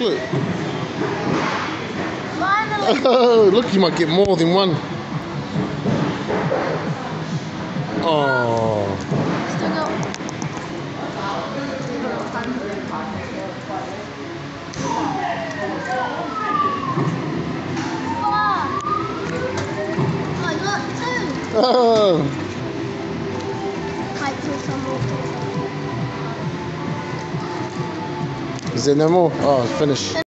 Look. Finally. Oh, look, you might get more than one. Oh. Still go. Four. Oh, oh I got two. Oh. Is there no more? Oh, it's finished.